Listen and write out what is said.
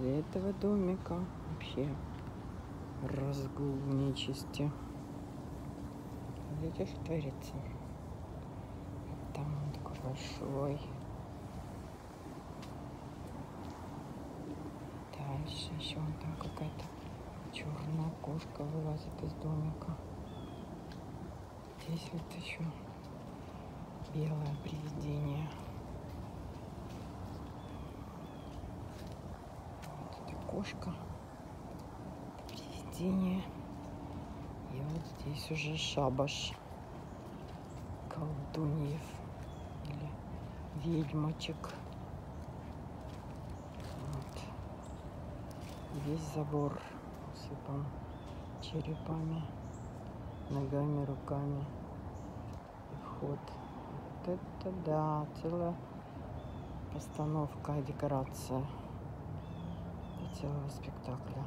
возле этого домика вообще разгул нечисти. Видите, что творится? Там он такой большой. Дальше еще он там какая-то черная кошка вылазит из домика. Здесь вот еще белое привидение. Кошка, привидение. И вот здесь уже шабаш колдуньев или ведьмочек. Вот. Весь забор усыпан черепами, ногами, руками. И вход. Вот это да, целая постановка, декорация целого спектакля.